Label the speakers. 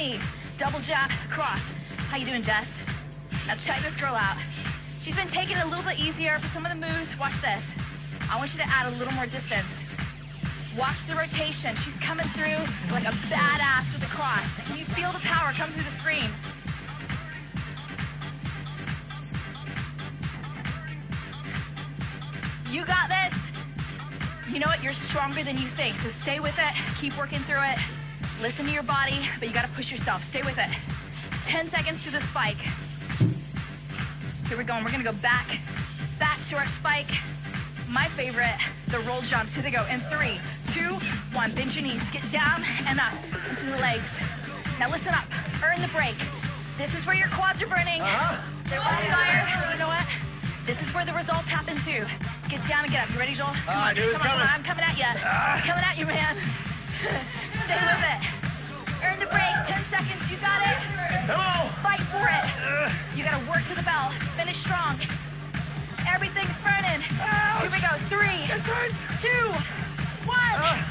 Speaker 1: knee, double jab, cross. How you doing, Jess? Now check this girl out. She's been taking it a little bit easier for some of the moves. Watch this. I want you to add a little more distance. Watch the rotation. She's coming through like a badass with the cross. Can you feel the power come through the screen? You got this. You know what? You're stronger than you think. So stay with it. Keep working through it. Listen to your body, but you gotta push yourself. Stay with it. 10 seconds to the spike. Here we go, and we're gonna go back, back to our spike. My favorite, the roll jumps. Here they go, in three, two, one. Bend your knees, get down and up into the legs. Now listen up, earn the break. This is where your quads are burning.
Speaker 2: Uh-huh.
Speaker 1: They're on fire. You know what? This is where the results happen too. Get down and get up. You ready, Joel? Come
Speaker 2: Ah,
Speaker 1: on,
Speaker 2: dude,
Speaker 1: come on,
Speaker 2: coming.
Speaker 1: I'm coming at you. I'm coming at you, man. gotta work to the bell. Finish strong. Everything's burning. Here we go. Three,
Speaker 2: This hurts.
Speaker 1: two, one.
Speaker 2: Ah.